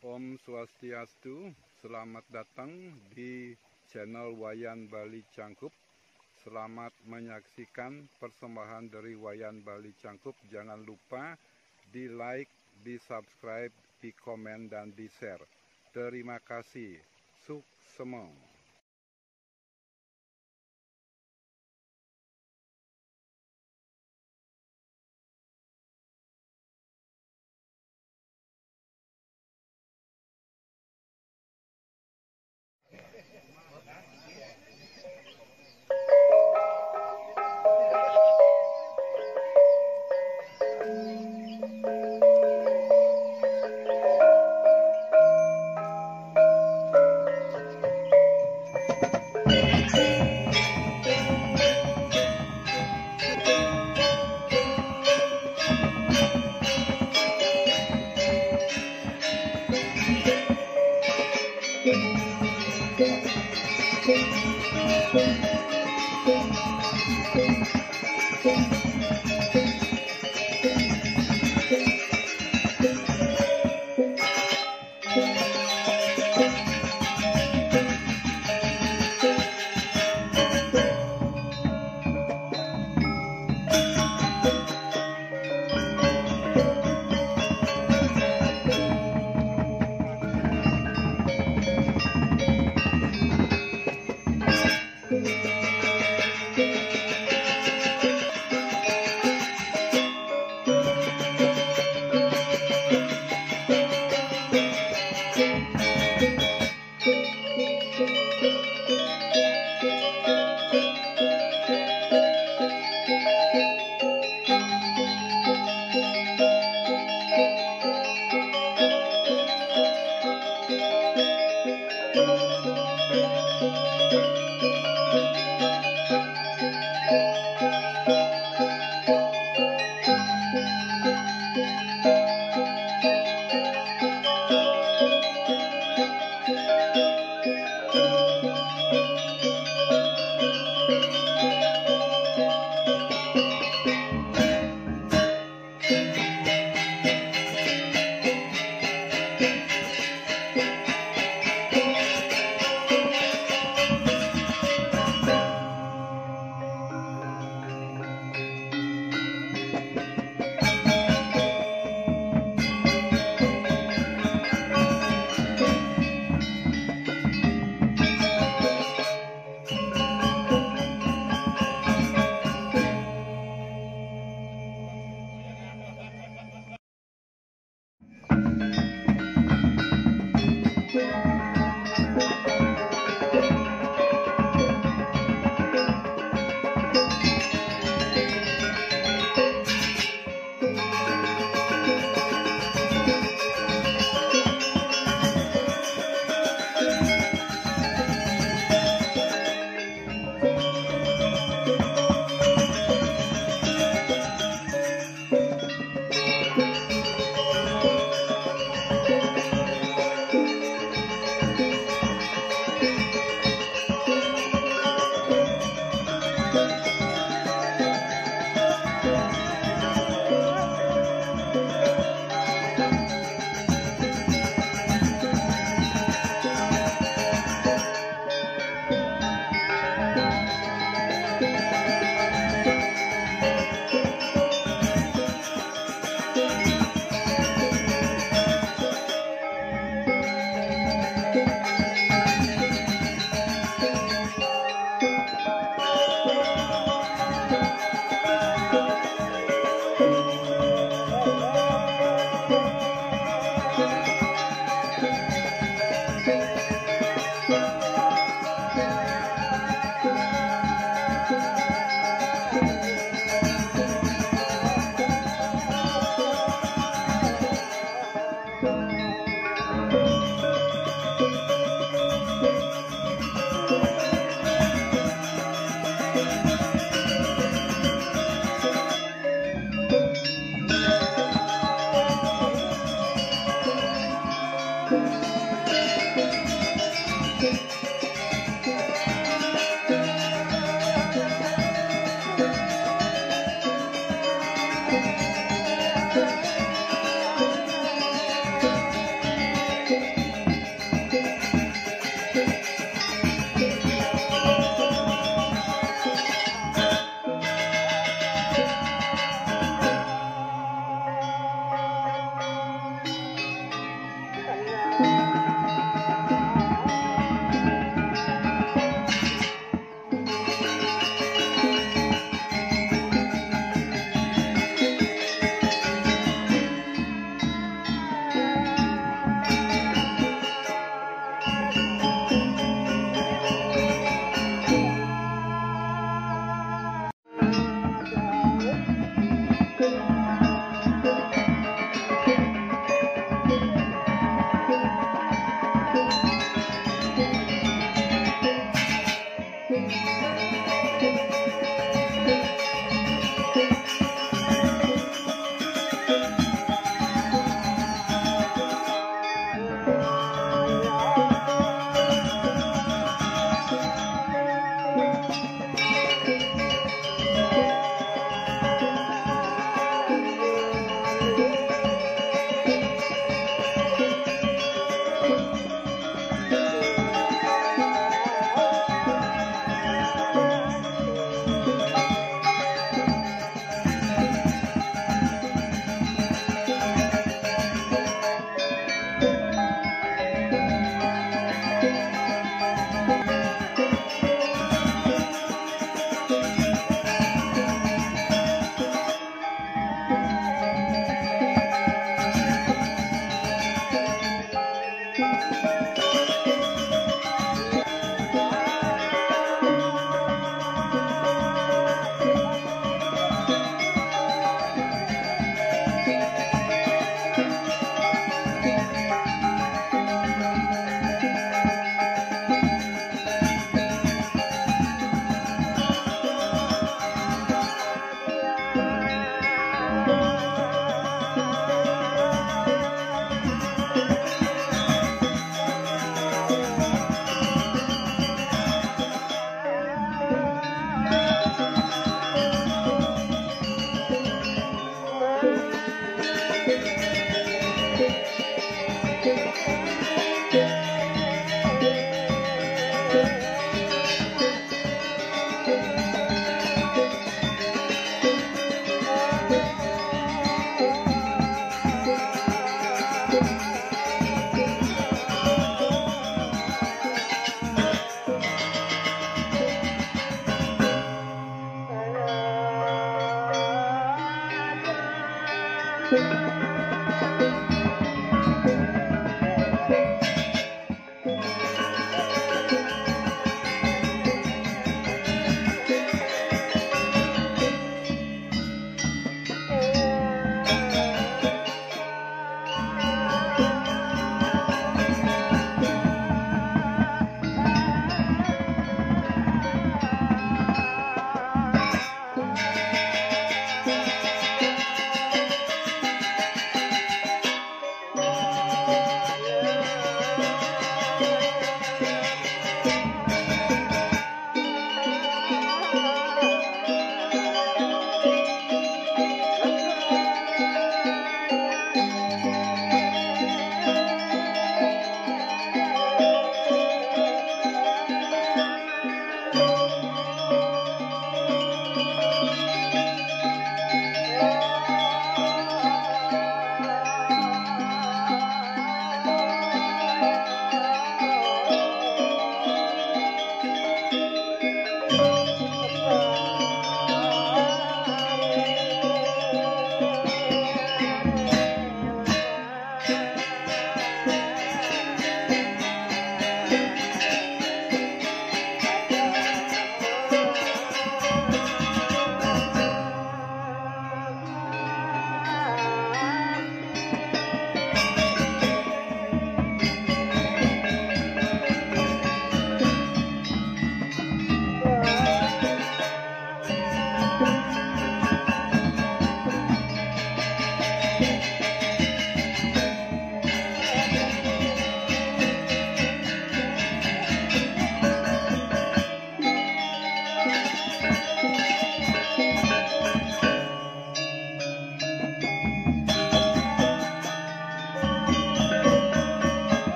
Om Swastiastu, selamat datang di channel Wayan Bali Cangkup. Selamat menyaksikan persembahan dari Wayan Bali Cangkup. Jangan lupa di like, di subscribe, di komen, dan di share. Terima kasih. Suksemong. Terima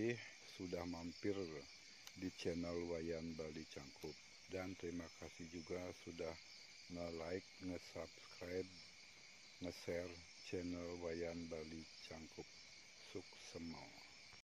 kasih sudah mampir di channel Wayan Bali Cangkup dan terima kasih juga sudah nge-like, nge-subscribe, nge-share channel Wayan Bali Cangkup. Suksemo.